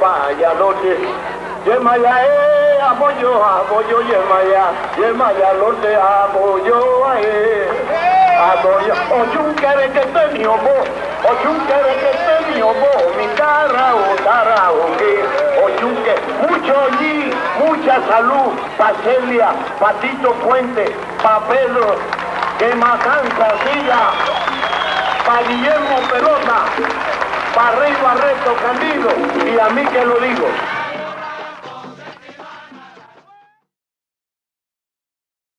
Vaya lote yemaya e amoyo amoyo yemaya. Yemaya lote amoyo e amoyo oyun kere que te mi obo oyun kere que te mi obo mi cara o cara o que oyun que mucho allí mucha salud pa Celia pa Tito Puente pa Pedro que Matanza siga. Pa Guillermo Pelota Rey Barreto Candido y a mí que lo digo.